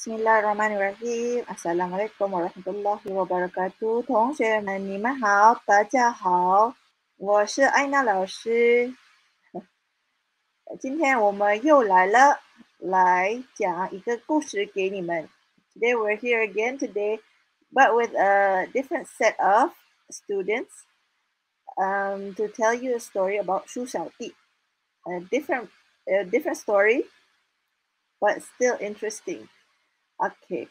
Bismillahirrahmanirrahim. Assalamualaikum warahmatullahi wabarakatuh. 同学们，你们好，大家好，我是艾娜老师。今天我们又来了，来讲一个故事给你们。Today we're here again today, but with a different set of students, um, to tell you a story about 鼠小弟，a different, a different story, but still interesting. OK，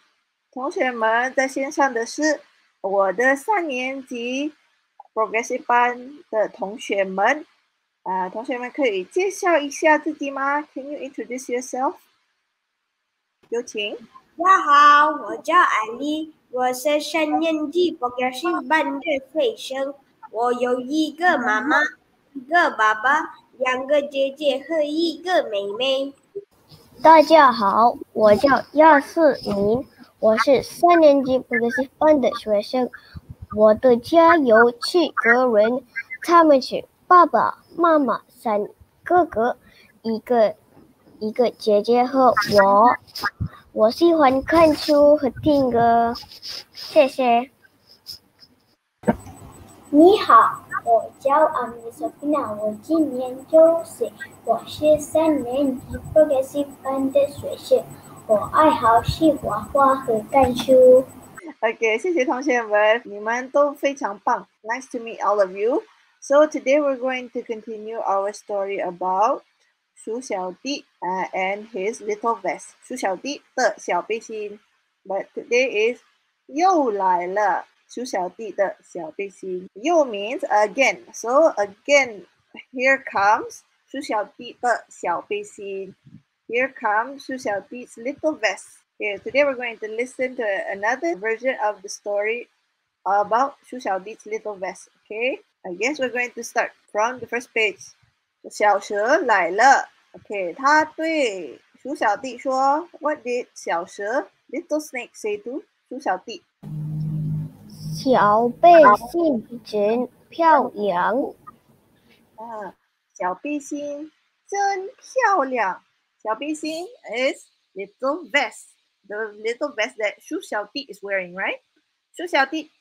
同学们在线上的是我的三年级 Progressive 班的同学们，啊，同学们可以介绍一下自己吗？Can you introduce yourself？有请。大家好，我叫艾丽，我是三年级 Progressive 班的学生。我有一个妈妈，一个爸爸，两个姐姐和一个妹妹。大家好，我叫亚瑟明，我是三年级补习班的学生。我的家有七个人，他们是爸爸妈妈、三哥哥、一个一个姐姐和我。我喜欢看书和听歌，谢谢。你好。我叫阿米索菲娜，我今年九岁，我是三年级 Progressive 班的学生，我爱好是画画和看书。OK，谢谢同学们，你们都非常棒。Nice to meet all of you. So today we're going to continue our story about 鼠小弟 uh, and his little vest. 鼠小弟的小背心。But today is 又来了。鼠小弟的小背心。又 means again. So again, here comes 鼠小弟的小背心。Here comes 鼠小弟's little vest. Okay, today we're going to listen to another version of the story about 鼠小弟's little vest. Okay, I guess we're going to start from the first page. 小蛇来了。Okay，他对鼠小弟说，What did 小蛇 little snake say to 鼠小弟？ 小背心真漂亮。啊，小背心真漂亮。小背心 is little vest, the little vest that 鼠小弟 is wearing, right? 鼠小弟，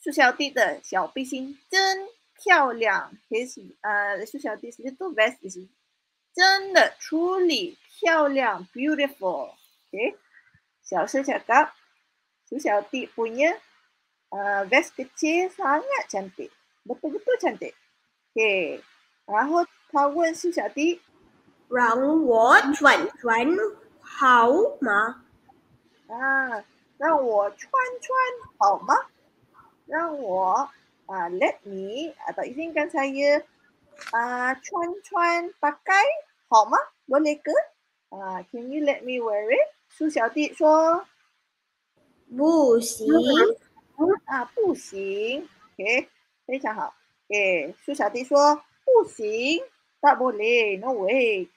鼠小弟的小背心真漂亮。His 呃，鼠小弟 little vest is 真的 truly 漂亮，beautiful。Okay，小蛇 cakap 鼠小弟 punya uh, vest kecil sangat cantik. Betul-betul cantik. Okay. 然后他问苏小弟，让我穿穿好吗？啊，让我穿穿好吗？让我啊，let me atau izinkan saya ah cuan cuan pakai 好吗？Boleh ke？啊，Can you let me wear it？苏小弟说不行。 啊，不行。OK，非常好。给鼠小弟说不行，大不嘞，no way。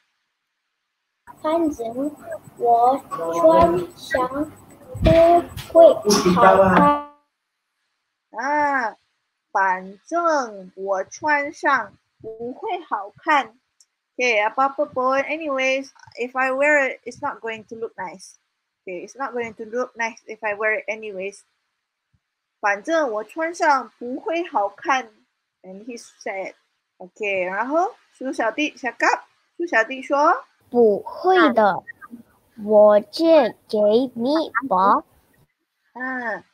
反正我穿上不会好看。啊，反正我穿上不会好看。Okay, about boy. Anyways, if I wear it, it's not going to look nice. Okay, it's not going to look nice if I wear it anyways. 反正我穿上不会好看。And he said, OK。然后鼠小弟小嘎，鼠小弟说不会的，我借给你吧。嗯，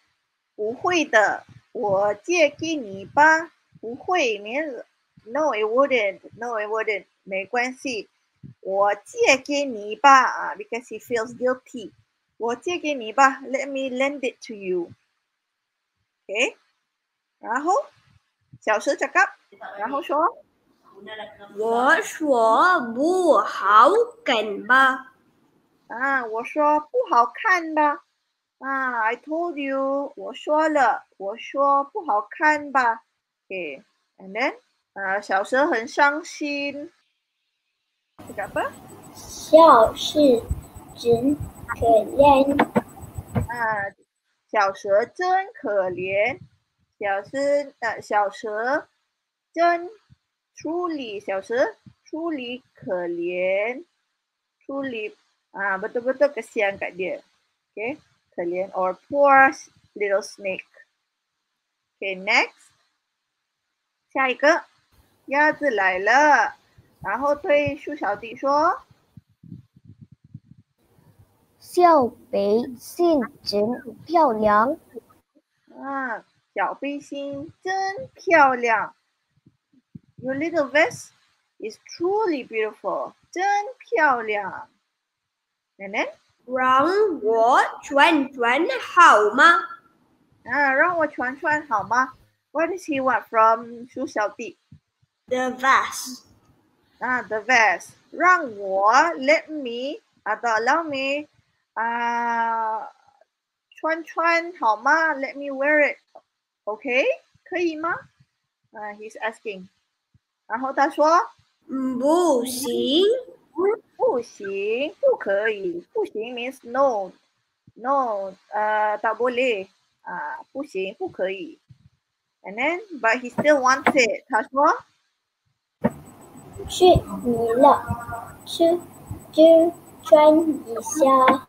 不会的，我借给你吧。不会 means no, it wouldn't. No, it wouldn't. 没关系，我借给你吧啊，because he feels guilty。我借给你吧，Let me lend it to you。 OK，然后小蛇 cakap，然后说，我说不好看吧？啊，我说不好看吧？啊，I told you，我说了，我说不好看吧？OK，and then，啊，小蛇很伤心。cakap apa？小是真可怜。啊。 小蛇真可怜，小蛇呃小蛇真处理，小蛇处理可怜，处理啊，不对不对，个改变，OK 可怜 or poor little snake。OK next 下一个鸭子来了，然后对树小弟说。校北县真漂亮。啊，小背心真漂亮。Your little vest is truly beautiful. 真漂亮。And does he want from 鼠小弟？The vest. 啊，the vest. 让我 let me 啊，allow me 啊穿穿好吗？Let me wear it，OK，、可以吗？啊，he's asking，然后他说嗯不行，不行，不可以，不行 means no，no，呃，tak boleh 啊，不行，不可以。And then but he still wants it，他说是你了，吃就穿一下。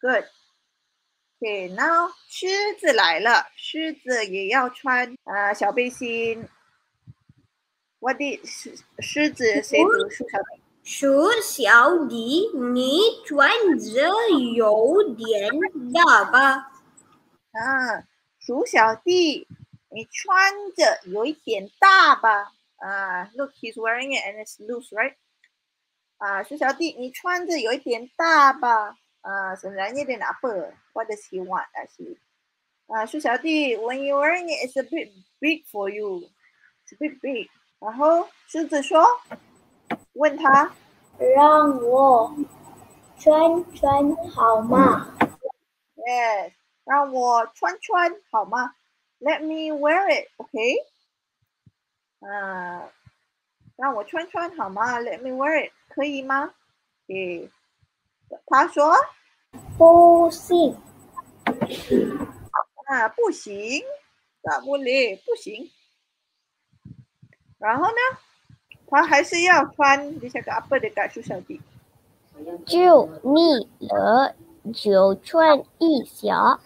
Good。Okay, now 狮子来了，狮子也要穿啊、呃小背心。What did 狮狮子谁读书小弟？鼠小弟，你穿着有点大吧？啊，鼠小弟，你穿着有一点大吧？啊，Look, he's wearing it and it's loose, right? 啊，鼠小弟，你穿着有一点大吧？ 啊，sebenarnya dia nak apa? What does he want actually? 啊，鼠小弟，when you're wearing it, it's a bit big for you. It's a bit big. 然后狮子说，问他，让我穿穿好吗？ Yes，让我穿穿好吗？Let me wear it, OK？啊，让我穿穿好吗？Let me wear it，可以吗？诶， 他说不行，啊，不行，大不嘞，不行。然后呢，他还是要穿 dia cakap apa dekat Su 小弟？就你了，就穿一下。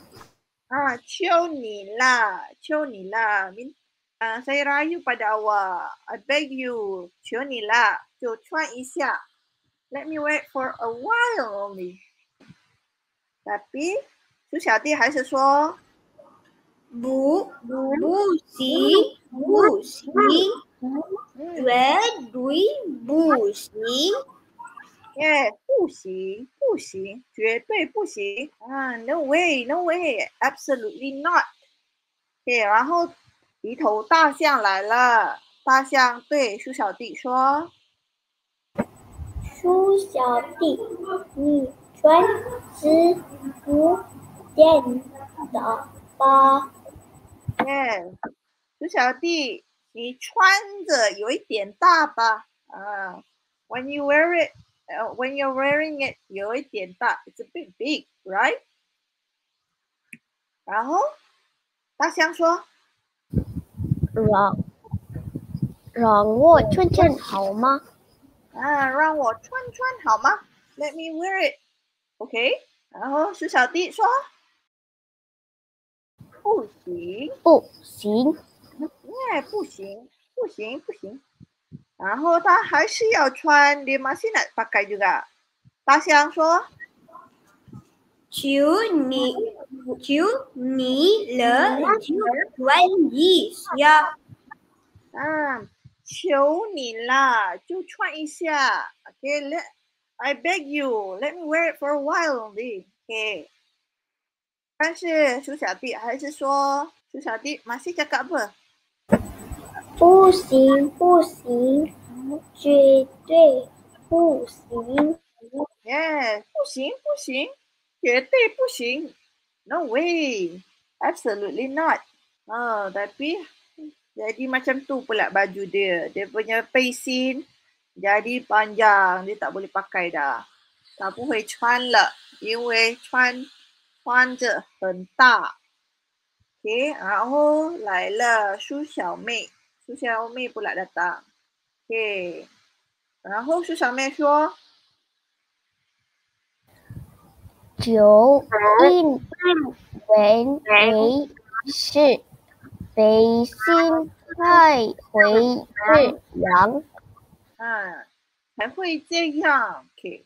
啊，求你啦，求你啦，min 啊，saya rayu pada awak. I beg you，求你啦，就穿一下。 Let me wait for a while only. Tapi 猪小弟还是说，不，不不行，不行，嗯，绝对不行。耶，不行，不行，绝对不行啊！No way，No way，absolutely not。对，然后一头大象来了，大象对猪小弟说。鼠小弟，你穿是有点大吧？嗯，猪小弟，你穿着有一点大吧？啊，When you wear it，呃、w h e n you're wearing it，有一点大，It's a bit big，right？然后大象说，让让我穿穿好吗？啊，让我穿穿好吗？Let me wear it，OK？、然后鼠小弟说，不行。不行，耶，不行，不行，不行。然后他还是要穿 dia masih nak pakai juga。大象说求你，求你了，就穿一下。啊， 求你啦，就穿一下。OK，let、I beg you，let me wear it for a while only。OK。但是鼠小弟还是说，鼠小弟 masih cakap apa？不行，不行，绝对不行。耶，不行不行， 绝对不行，No way, absolutely not. Oh, tapi jadi macam tu pula baju dia. Dia punya peisin jadi panjang, dia tak boleh pakai dah. 他不会穿了，因为穿穿着很大。OK，然后来了苏小妹，苏小妹 pula datang。OK，然后苏小妹说。九应为为是 北新太回日阳。嗯，才会这样。OK，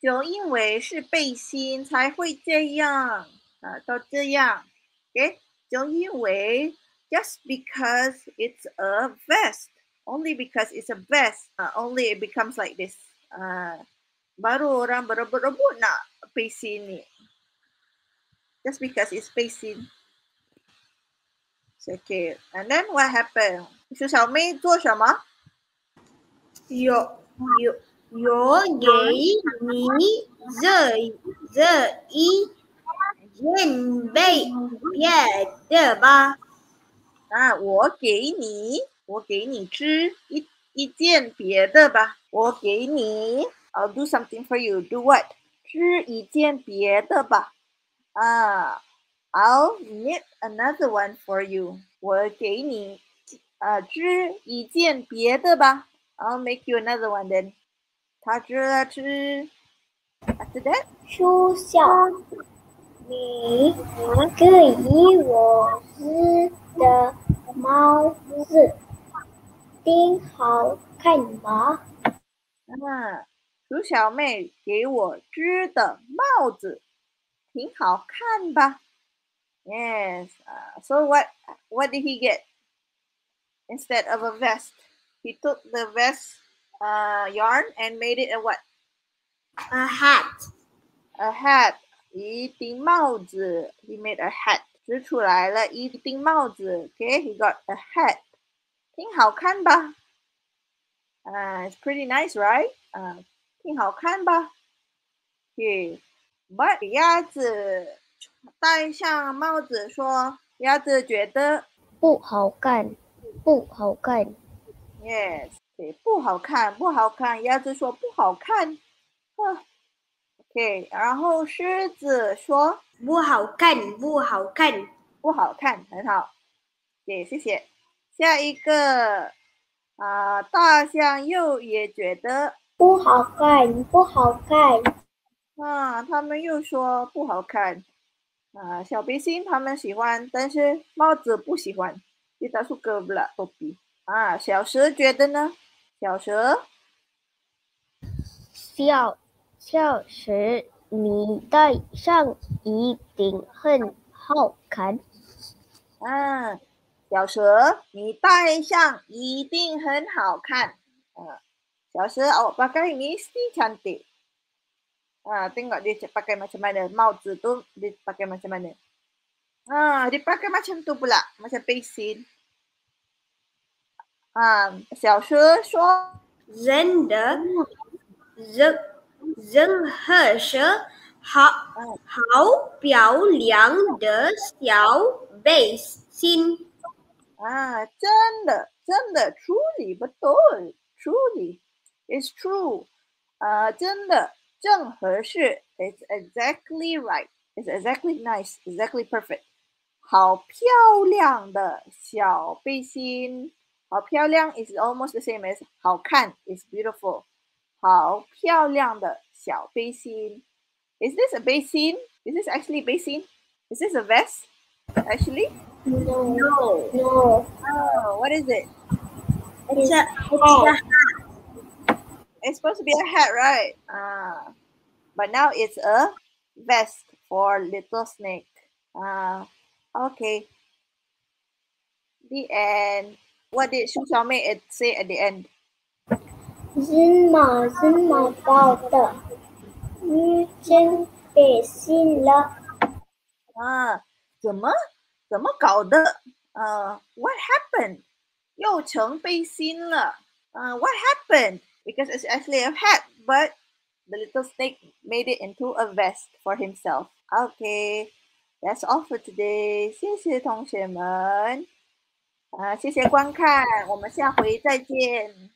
就因为是背心才会这样啊，到这样。OK，就因为 just because it's a vest, only because it's a vest, uh, only it becomes like this. Uh, baru orang berebut-rebut nak pacing ni. Just because it's pacing. Okay. And then what happened? 徐小妹做什么？有有有给你这这一件被别的吧？啊，我给你，我给你织一一件别的吧。我给你。I'll do something for you. Do what? 织一件别的吧。啊 ，I'll knit another one for you. 我给你啊织一件别的吧。I'll make you another one then. 他织了织。After that，书笑，你给我织的帽子挺好看吗？啊。鼠小妹给我织的帽子挺好看吧 ？Yes. Uh, so what what did he get instead of a vest? He took the vest uh, yarn and made it a what? A hat. A hat. 一顶帽子。He made a hat. 织出来了一顶帽子。Okay, he got a hat. 挺好看吧？Uh, it's pretty nice, right? Uh, 挺好看吧？对，But 鸭子 戴上帽子说，鸭子觉得不好看，不好看。Yes，对，不好看，不好看。鸭子说不好看。啊，OK，然后狮子说不好看，不好看，不好看，很好。对，谢谢。下一个啊，大象又也觉得。不好看，不好看。啊，他们又说不好看。啊，小背心他们喜欢，但是帽子不喜欢。你打出胳膊了。啊，小蛇觉得呢？小蛇，小小蛇，你戴上一定很好看。啊，小蛇，你戴上一定很好看。啊。Rasa awak pakai mesti cantik. Ha, tengok dia pakai macam mana. Mao tu dia pakai macam mana. Ha, dia pakai macam tu pula. Macam pesin. Ha, Xiao Shu Shu. Zhen de Zeng Zeng He ha, Shu Hao Hao Biao Liang de Xiao Bei Xin. Ha, zhen de zhen de truly betul. Truly. It's true. Ah, uh, 真的,正合适。It's exactly right. It's exactly nice. Exactly perfect. 好漂亮的小背心。好漂亮 is almost the same as 好看 is beautiful. 好漂亮的小背心。Is this a 背心 Is this actually 背心 Is this a vest? Actually? No. No. No. Oh, what is it? It's a, it's a hat. It's supposed to be a hat, right? Ah, but now it's a vest for little snake. Ah, okay. The end. What did Xu Xiaomei say at the end? 人马人马报的遇见背心了。啊，怎么怎么搞的？呃、uh,，What happened？又成背心了。呃、uh,，What happened？because it's actually a hat, but the little snake made it into a vest for himself. Okay, that's all for today. 谢谢同学们，啊，谢谢观看，我们下回再见。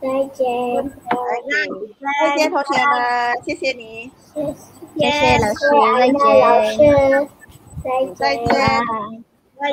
再见，再见，同学们，谢谢你，谢谢老师，再安娜老见，师，再再见。见。拜